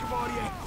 Come on.